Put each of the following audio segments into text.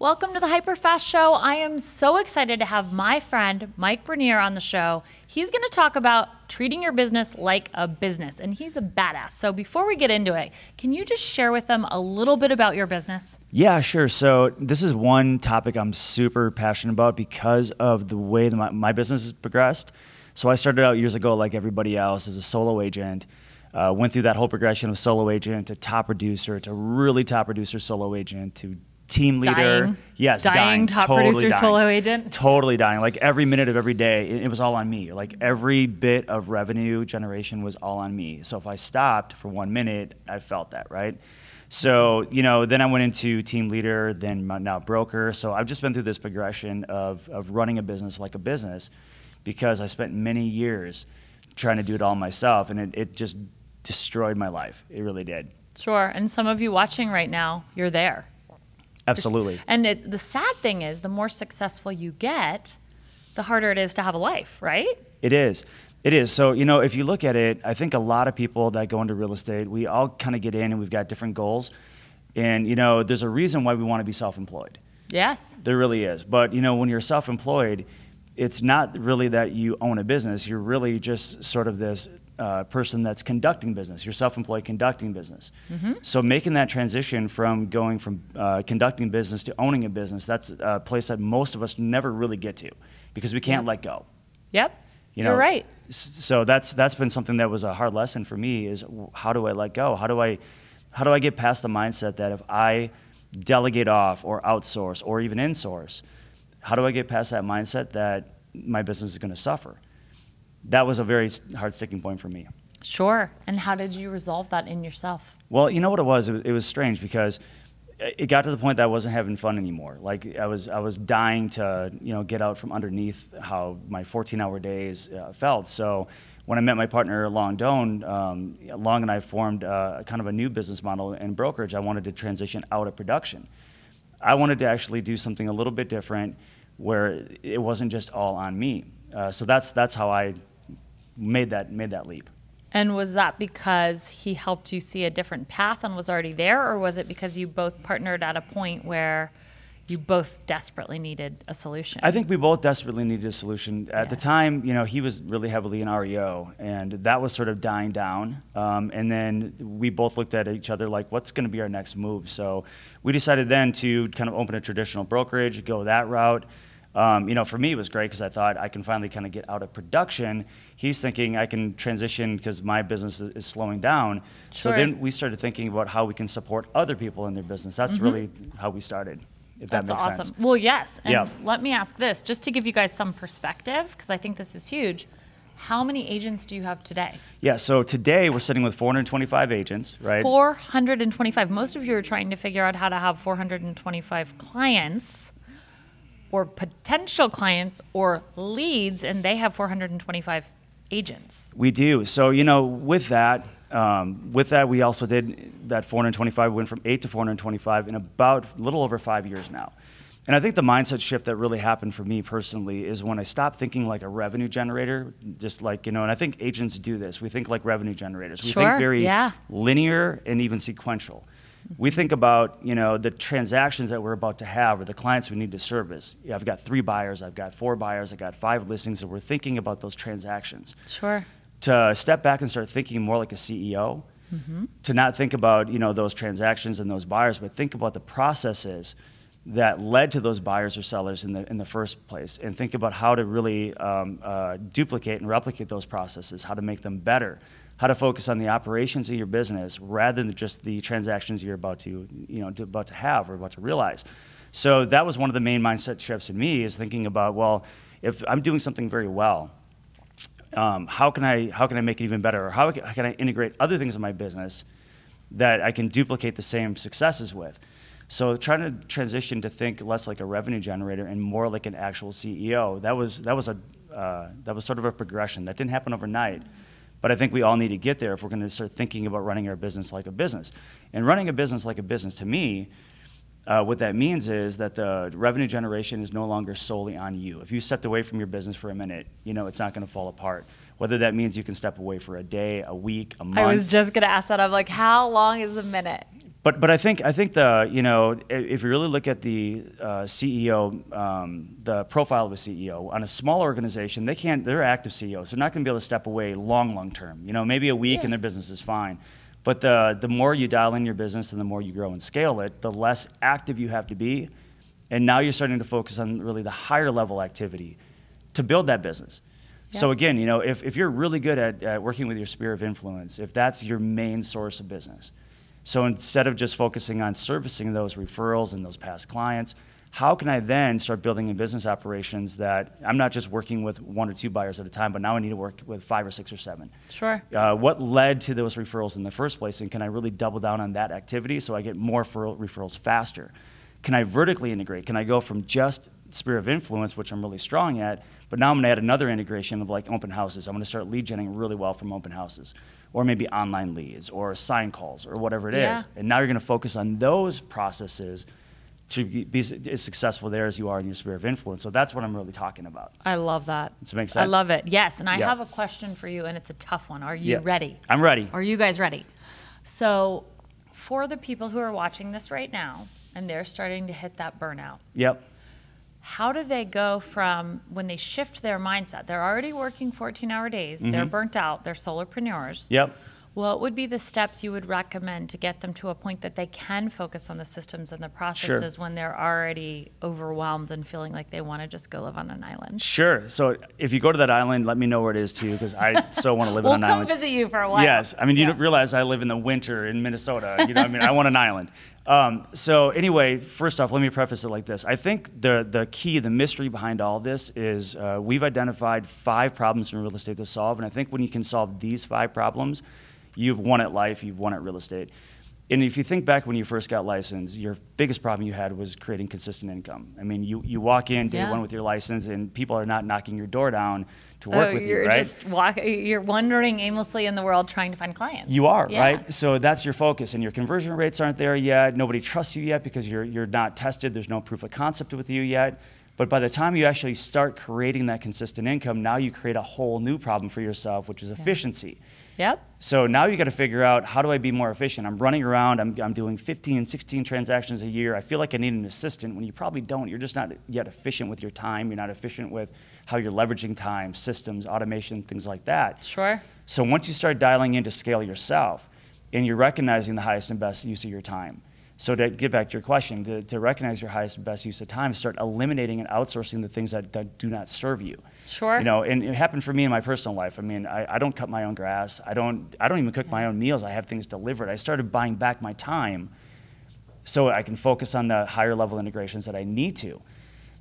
Welcome to the Hyperfast Show. I am so excited to have my friend Mike Bernier on the show. He's going to talk about treating your business like a business, and he's a badass. So before we get into it, can you just share with them a little bit about your business? Yeah, sure. So this is one topic I'm super passionate about because of the way that my, my business has progressed. So I started out years ago, like everybody else, as a solo agent. Uh, went through that whole progression of solo agent to top producer to really top producer solo agent to team leader. Dying. Yes, dying, dying. top totally producer, dying. solo agent. Totally dying. Like every minute of every day, it, it was all on me. Like every bit of revenue generation was all on me. So if I stopped for one minute, I felt that, right? So, you know, then I went into team leader, then now broker. So I've just been through this progression of, of running a business like a business because I spent many years trying to do it all myself and it, it just destroyed my life. It really did. Sure. And some of you watching right now, you're there. Absolutely. And it's, the sad thing is, the more successful you get, the harder it is to have a life, right? It is. It is. So, you know, if you look at it, I think a lot of people that go into real estate, we all kind of get in and we've got different goals. And, you know, there's a reason why we want to be self employed. Yes. There really is. But, you know, when you're self employed, it's not really that you own a business. You're really just sort of this uh, person that's conducting business. You're self employed conducting business. So, making that transition from going from uh, conducting business to owning a business, that's a place that most of us never really get to because we can't Yep. let go. Yep. You You're know, right. So that's that's been something that was a hard lesson for me is how do I let go? How do I how do I get past the mindset that if I delegate off or outsource or even insource, how do I get past that mindset that my business is going to suffer? That was a very hard sticking point for me. Sure. And how did you resolve that in yourself? Well, you know what it was? It was, it was strange because it it got to the point that I wasn't having fun anymore. Like I was, I was dying to, you know, get out from underneath how my 14-hour days uh, felt. So when I met my partner Long Doan, um, Long and I formed uh, kind of a new business model in brokerage. I wanted to transition out of production. I wanted to actually do something a little bit different, where it wasn't just all on me. Uh, so that's that's how I made that made that leap. And was that because he helped you see a different path and was already there, or was it because you both partnered at a point where you both desperately needed a solution? I think we both desperately needed a solution. At the time, you know, he was really heavily in REO, and that was sort of dying down. Um, and then we both looked at each other like, what's going to be our next move? So we decided then to kind of open a traditional brokerage, go that route. Um, you know, for me, it was great because I thought I can finally kind of get out of production. He's thinking I can transition because my business is, is slowing down. So then we started thinking about how we can support other people in their business. That's really how we started, if That's that makes awesome. sense. Well, yes. And Yeah. let me ask this, just to give you guys some perspective, because I think this is huge. How many agents do you have today? Yeah, so today we're sitting with 425 agents, right? 425. Most of you are trying to figure out how to have 425 clients or potential clients or leads, and they have 425 agents. We do. So, you know, with that, um, with that, we also did that 425 went from eight to 425 in about a little over five years now. And I think the mindset shift that really happened for me personally is when I stopped thinking like a revenue generator, just like, you know, and I think agents do this. We think like revenue generators. We Sure, think very yeah. linear and even sequential. We think about, you know, the transactions that we're about to have or the clients we need to service. Yeah, I've got three buyers, I've got four buyers, I've got five listings, and we're thinking about those transactions Sure. to step back and start thinking more like a CEO, to not think about you know those transactions and those buyers, but think about the processes that led to those buyers or sellers in the in the first place, and think about how to really um, uh, duplicate and replicate those processes, how to make them better, how to focus on the operations of your business rather than just the transactions you're about to you know about to have or about to realize. So that was one of the main mindset shifts in me is thinking about well, if I'm doing something very well um, how can I how can I make it even better, or how can, I integrate other things in my business that I can duplicate the same successes with. So trying to transition to think less like a revenue generator and more like an actual CEO. That was that was a uh, that was sort of a progression that didn't happen overnight. But I think we all need to get there if we're going to start thinking about running our business like a business. And running a business like a business, to me, uh, what that means is that the revenue generation is no longer solely on you. If you stepped away from your business for a minute, you know it's not going to fall apart. Whether that means you can step away for a day, a week, a month. I was just going to ask that. I'm like, how long is a minute? But but I think I think the you know if you really look at the uh, CEO, um, the profile of a CEO on a small organization, they can't. They're active CEOs. They're not going to be able to step away long long term. You know, maybe a week Yeah. and their business is fine. But the the more you dial in your business and the more you grow and scale it, the less active you have to be. And now you're starting to focus on really the higher level activity to build that business. So again, you know, if, if you're really good at, at working with your sphere of influence, if that's your main source of business, so instead of just focusing on servicing those referrals and those past clients, how can I then start building in business operations that I'm not just working with one or two buyers at a time, but now I need to work with five or six or seven? Sure. Uh, what led to those referrals in the first place, and can I really double down on that activity so I get more referral- referrals faster? Can I vertically integrate? Can I go from just sphere of influence, which I'm really strong at, but now I'm going to add another integration of like open houses. I'm going to start lead generating really well from open houses, or maybe online leads, or sign calls, or whatever it is. Yeah. And now you're going to focus on those processes to be be as successful there as you are in your sphere of influence. So that's what I'm really talking about. I love that. Does it make sense? I love it. Yes, and I Yeah. have a question for you, and it's a tough one. Are you Yeah. ready? I'm ready. Are you guys ready? So, for the people who are watching this right now and they're starting to hit that burnout, Yep. How do they go from when they shift their mindset? They're already working 14 hour days, they're mm-hmm. burnt out, they're solopreneurs. Yep. What would be the steps you would recommend to get them to a point that they can focus on the systems and the processes when they're already overwhelmed and feeling like they want to just go live on an island? Sure. So if you go to that island, let me know where it is too, because I so want to live We'll on an come island. visit you for a while. Yes, I mean you Yeah. don't realize I live in the winter in Minnesota. You know, I mean I want an island. Um, so anyway, first off, let me preface it like this. I think the the key, the mystery behind all this is uh, we've identified five problems in real estate to solve, and I think when you can solve these five problems, you've won at life, you've won at real estate. And if you think back when you first got licensed, your biggest problem you had was creating consistent income. I mean, you, you walk in day Yeah. one with your license, and people are not knocking your door down to oh, work Oh, with you're you, right? just walk, you're wandering aimlessly in the world trying to find clients. You are, Yeah. right? So that's your focus, and your conversion rates aren't there yet. Nobody trusts you yet because you're, you're not tested. There's no proof of concept with you yet. But by the time you actually start creating that consistent income, now you create a whole new problem for yourself, which is efficiency. Yep. So now you got to figure out how do I be more efficient? I'm running around, I'm, I'm doing 15, 16 transactions a year. I feel like I need an assistant when you probably don't. You're just not yet efficient with your time. You're not efficient with how you're leveraging time, systems, automation, things like that. Sure. So once you start dialing in to scale yourself and you're recognizing the highest and best use of your time. So to get back to your question, to, to recognize your highest and best use of time, start eliminating and outsourcing the things that, that do not serve you. Sure. You know, and it happened for me in my personal life. I mean, I, I don't cut my own grass. I don't I don't even cook my own meals. I have things delivered. I started buying back my time so I can focus on the higher level integrations that I need to.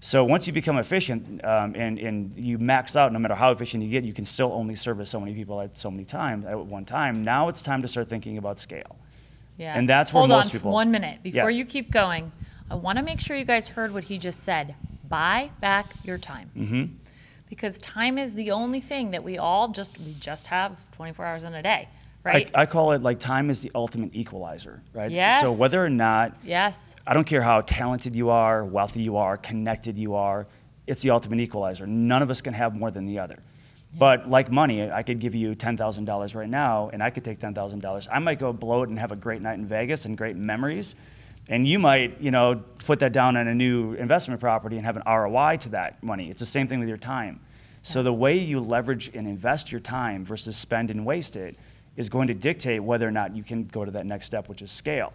So once you become efficient um, and, and you max out, no matter how efficient you get, you can still only service so many people at so many times at one time. Now it's time to start thinking about scale. Yeah. And that's where Hold most on people- one minute before Yes. you keep going. I want to make sure you guys heard what he just said. Buy back your time. Mm-hmm. Because time is the only thing that we all just we just have 24 hours in a day, I, right? I call it like time is the ultimate equalizer, right? Yes. So whether or not yes. I don't care how talented you are, wealthy you are, connected you are, it's the ultimate equalizer. None of us can have more than the other. But like money, I could give you $10,000 right now, and I could take $10,000. I might go blow it and have a great night in Vegas and great memories. And you might, you know, put that down on a new investment property and have an ROI to that money. It's the same thing with your time. So the way you leverage and invest your time versus spend and waste it is going to dictate whether or not you can go to that next step, which is scale.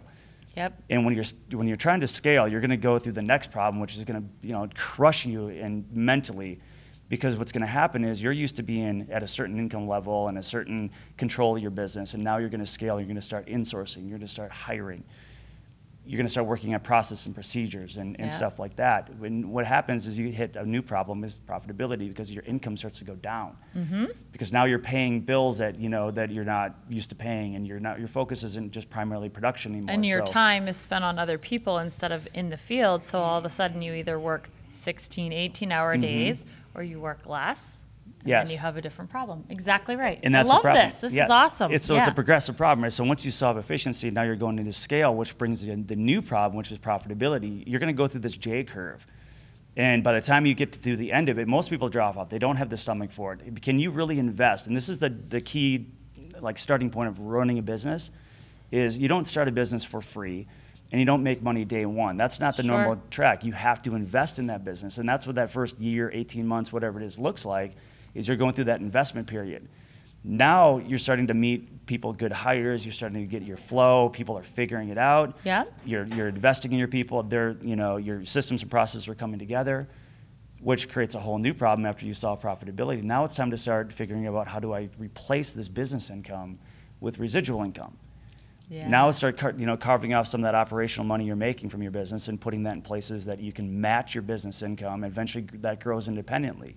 Yep. And when you're when you're trying to scale, you're going to go through the next problem, which is going to you know crush you and mentally, because what's going to happen is you're used to being at a certain income level and a certain control of your business, and now you're going to scale. You're going to start insourcing. You're going to start hiring. You're going to start working on process and procedures and, and Yeah. stuff like that. When what happens is you hit a new problem is profitability because your income starts to go down. Mm-hmm. Because now you're paying bills that you know that you're not used to paying, and you're not your focus isn't just primarily production anymore. And your So- time is spent on other people instead of in the field. So all of a sudden you either work 16, 18 hour days or you work less. And Mm-hmm. Yes. then you have a different problem. Exactly right. And that's I love this. This Yes. is awesome. It's, so it's a progressive problem, right? So once you solve efficiency, now you're going into scale, which brings in the new problem, which is profitability. You're going to go through this J curve. And by the time you get to the end of it, most people drop off. They don't have the stomach for it. Can you really invest? And this is the, the key, like starting point of running a business. is you don't start a business for free and you don't make money day one. That's not the Sure. normal track. You have to invest in that business. And that's what that first year, 18 months, whatever it is, looks like, is you're going through that investment period. Now you're starting to meet people, good hires. You're starting to get your flow. People are figuring it out. Yeah. You're, you're investing in your people. They're, you know, your systems and processes are coming together, which creates a whole new problem after you solve profitability. Now it's time to start figuring out how do I replace this business income with residual income. Yeah. Now start car- you know carving off some of that operational money you're making from your business and putting that in places that you can match your business income. And eventually, that grows independently.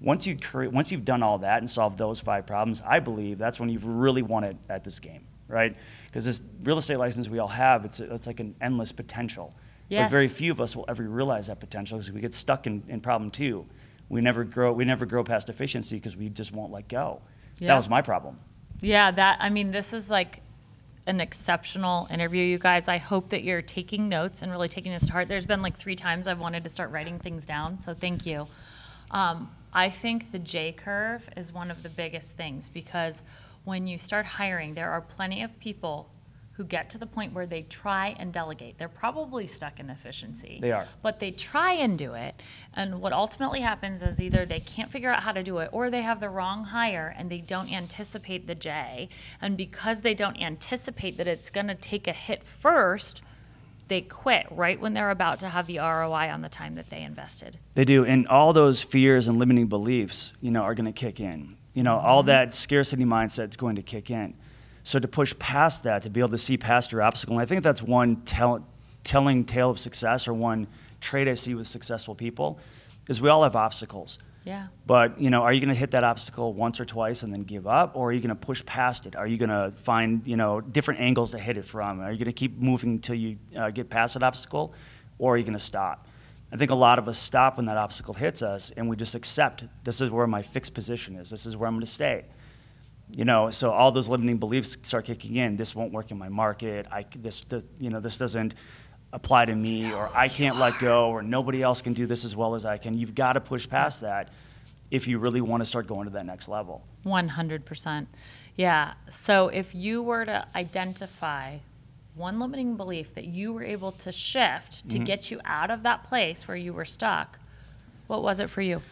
Once you create, once you've done all that and solved those five problems, I believe that's when you've really won it at this game, right? Because this real estate license we all have, it's it's like an endless potential. Yes. But very few of us will ever realize that potential because we get stuck in, in problem two. We never grow. We never grow past efficiency because we just won't let go. Yeah. That was my problem. Yeah, that I mean, this is like an exceptional interview, you guys. I hope that you're taking notes and really taking this to heart. There's been like three times I've wanted to start writing things down, so thank you. Um, I think the J curve is one of the biggest things because when you start hiring, there are plenty of people who get to the point where they try and delegate. They're probably stuck in efficiency. They are. But they try and do it. And what ultimately happens is either they can't figure out how to do it or they have the wrong hire and they don't anticipate the J. And because they don't anticipate that it's going to take a hit first, they quit right when they're about to have the ROI on the time that they invested. They do, and all those fears and limiting beliefs, you know, are going to kick in. You know, all mm-hmm. that scarcity mindset is going to kick in. So to push past that, to be able to see past your obstacle, and I think that's one tell, telling tale of success, or one trait I see with successful people, is we all have obstacles. Yeah. But you know, are you going to hit that obstacle once or twice and then give up, or are you going to push past it? Are you going to find you know different angles to hit it from? Are you going to keep moving until you uh, get past that obstacle, or are you going to stop? I think a lot of us stop when that obstacle hits us, and we just accept this is where my fixed position is. This is where I'm going to stay. You know, so all those limiting beliefs start kicking in. This won't work in my market. I this, th- you know this doesn't apply to me, or I can't let go, or nobody else can do this as well as I can. You've got to push past that if you really want to start going to that next level. 100%. Yeah. So if you were to identify one limiting belief that you were able to shift to mm-hmm. get you out of that place where you were stuck, what was it for you?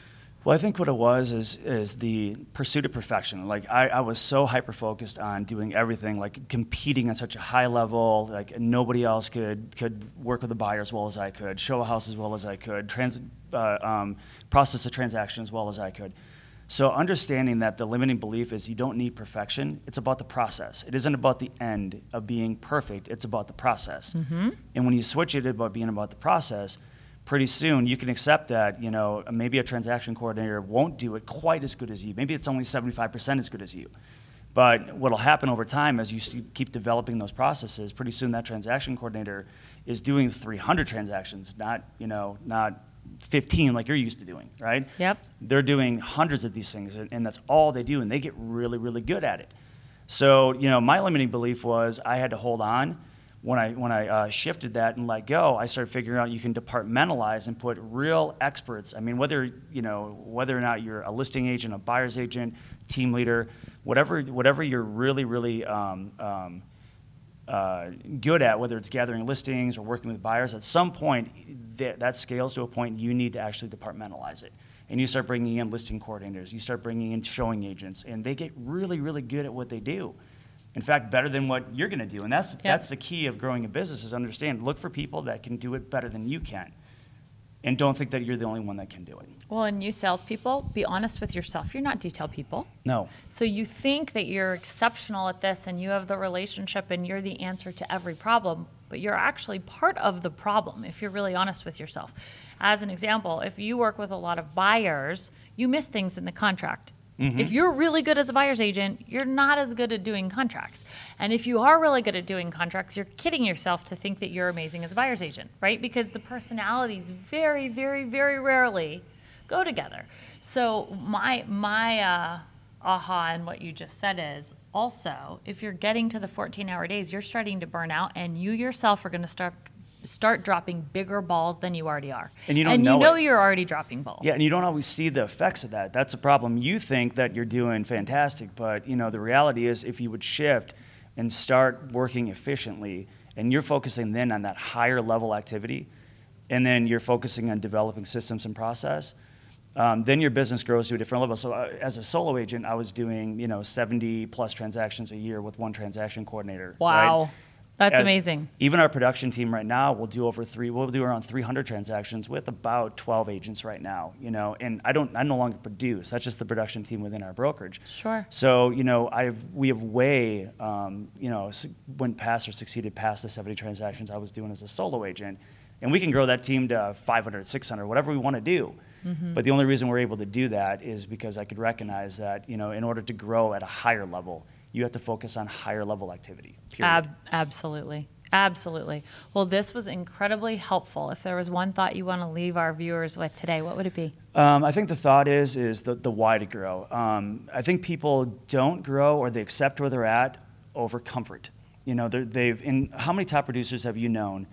Well, I think what it was is is the pursuit of perfection. Like I, I was so hyper focused on doing everything, like competing at such a high level. Like nobody else could could work with a buyer as well as I could, show a house as well as I could, trans, uh, um, process a transaction as well as I could. So understanding that the limiting belief is you don't need perfection. It's about the process. It isn't about the end of being perfect. It's about the process. And when you switch it about being about the process, pretty soon you can accept that you know maybe a transaction coordinator won't do it quite as good as you. Maybe it's only 75% as good as you. But what'll happen over time as you keep developing those processes pretty soon that transaction coordinator is doing 300 transactions not you know not 15 like you're used to doing right? Yep. they're doing hundreds of these things and, and that's all they do and they get really really good at it. So you know my limiting belief was i had to hold on when I when I uh, shifted that and let go, I started figuring out you can departmentalize and put real experts. I mean, whether you know whether or not you're a listing agent, a buyer's agent, team leader, whatever whatever you're really really um, um, uh, good at, whether it's gathering listings or working with buyers, at some point that, that scales to a point you need to actually departmentalize it. And you start bringing in listing coordinators, you start bringing in showing agents, and they get really, really good at what they do. In fact, better than what you're going to do. And that's, that's the key of growing a business is understand, look for people that can do it better than you can. And don't think that you're the only one that can do it. Well, and you salespeople, be honest with yourself. You're not detail people. No. So you think that you're exceptional at this and you have the relationship and you're the answer to every problem, but you're actually part of the problem if you're really honest with yourself. As an example, if you work with a lot of buyers, you miss things in the contract. If you're really good as a buyer's agent, you're not as good at doing contracts. And if you are really good at doing contracts, you're kidding yourself to think that you're amazing as a buyer's agent, right? Because the personalities very, very, very rarely go together. So my my uh, aha and what you just said is also if you're getting to the 14 hour days, you're starting to burn out, and you yourself are going to start start dropping bigger balls than you already are. And you don't and know you know it. you're already dropping balls. Yeah, and you don't always see the effects of that. That's a problem. You think that you're doing fantastic, but you know the reality is, if you would shift and start working efficiently, and you're focusing then on that higher level activity, and then you're focusing on developing systems and process, um, then your business grows to a different level. So uh, as a solo agent, I was doing you know 70 plus transactions a year with one transaction coordinator. Wow. right? That's As- amazing. Even our production team right now will do over three. We'll do around 300 transactions with about 12 agents right now. You know, and I don't. I no longer produce. That's just the production team within our brokerage. Sure. So you know, I've we have way um, you know went past or succeeded past the 70 transactions I was doing as a solo agent, and we can grow that team to 500, 600, whatever we want to do. Mm-hmm. But the only reason we're able to do that is because I could recognize that you know, in order to grow at a higher level, you have to focus on higher level activity. Ab- absolutely. Absolutely. Well, this was incredibly helpful. If there was one thought you want to leave our viewers with today, what would it be? Um, I think the thought is is the, the why to grow. Um, I think people don't grow or they accept where they're at over comfort. You know, they've in how many top producers have you known?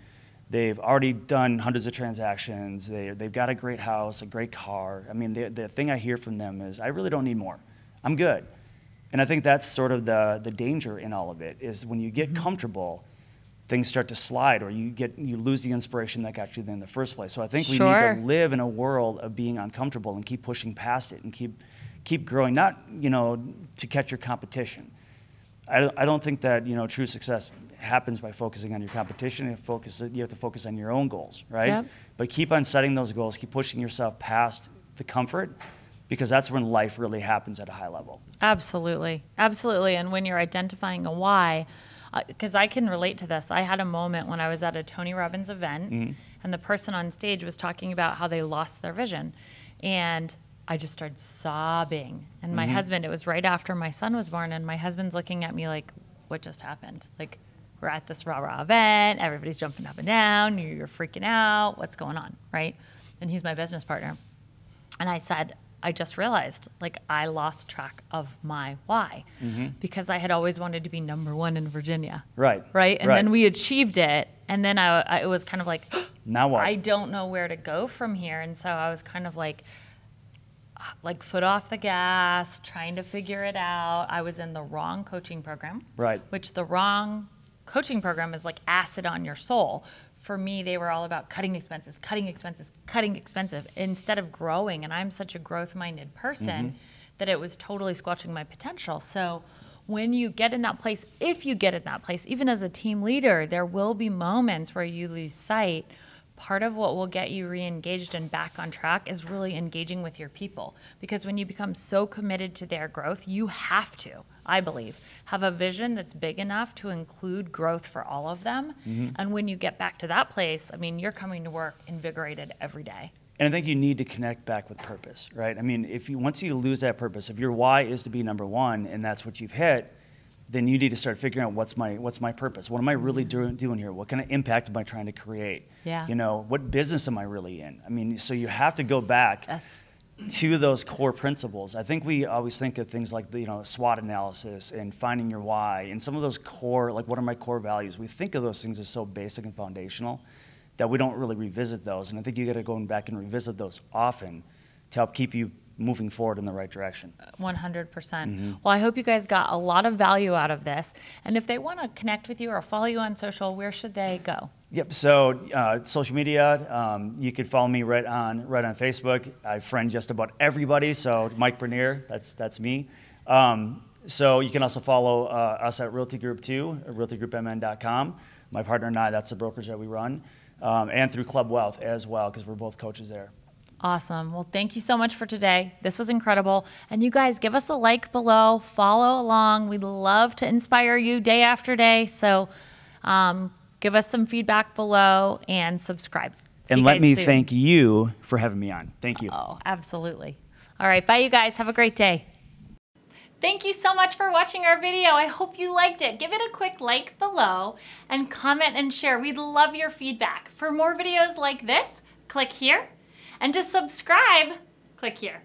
They've already done hundreds of transactions. They they've got a great house, a great car. I mean, the the thing I hear from them is, I really don't need more. I'm good. And I think that's sort of the the danger in all of it is when you get mm-hmm. comfortable, things start to slide or you get you lose the inspiration that got you there in the first place. So I think we need to live in a world of being uncomfortable and keep pushing past it and keep keep growing not you know to catch your competition. I don't, I don't think that you know true success happens by focusing on your competition. You have, to focus, you have to focus on your own goals right? Yep. but keep on setting those goals keep pushing yourself past the comfort because that's when life really happens at a high level Absolutely. Absolutely. And when you're identifying a why, uh, because I can relate to this. I had a moment when I was at a Tony Robbins event, mm-hmm. and the person on stage was talking about how they lost their vision. And I just started sobbing. And my mm-hmm. husband, it was right after my son was born, and my husband's looking at me like, what just happened? Like, we're at this rah rah event, everybody's jumping up and down, you're freaking out, what's going on? Right? And he's my business partner. And I said, I just realized, like, I lost track of my why mm-hmm. because I had always wanted to be number one in Virginia. Right, Right. And right. then we achieved it. And then I, I it was kind of like, now what I don't know where to go from here. And so I was kind of like, like foot off the gas, trying to figure it out. I was in the wrong coaching program. Right. Which the wrong coaching program is like acid on your soul. For me, they were all about cutting expenses, cutting expenses, cutting expenses instead of growing. And I'm such a growth minded person mm-hmm. that it was totally squelching my potential. So when you get in that place, if you get in that place, even as a team leader, there will be moments where you lose sight part of what will get you re-engaged and back on track is really engaging with your people. Because when you become so committed to their growth you have to i believe have a vision that's big enough to include growth for all of them. Mm-hmm. And when you get back to that place i mean you're coming to work invigorated every day. And I think you need to connect back with purpose, right? I mean, if you once you lose that purpose, if your why is to be number one and that's what you've hit, then you need to start figuring out what's my what's my purpose. What am I really mm-hmm. doing doing here? What kind of impact am I trying to create? Yeah. You know, what business am I really in? I mean, so you have to go back yes to those core principles. I think we always think of things like the you know SWOT analysis and finding your why and some of those core like what are my core values. We think of those things as so basic and foundational that we don't really revisit those. And I think you got to go back and revisit those often to help keep you moving forward in the right direction. 100%. percent Well, I hope you guys got a lot of value out of this. And if they want to connect with you or follow you on social, where should they go? Yep. So uh, social media, um, you can follow me right on right on Facebook. I friend just about everybody. So Mike Bernier, that's that's me. Um, so you can also follow uh, us at Realty Group Two, RealtyGroupMN.com. My partner and I, that's the brokerage that we run, um, and through Club Wealth as well, because we're both coaches there. Awesome. Well, thank you so much for today. This was incredible. And you guys, give us a like below, follow along. We'd love to inspire you day after day. So um, give us some feedback below and subscribe. See and let me soon. thank you for having me on. Thank you. Oh, absolutely. All right. Bye, you guys. Have a great day. Thank you so much for watching our video. I hope you liked it. Give it a quick like below and comment and share. We'd love your feedback. For more videos like this, click here. And to subscribe, click here.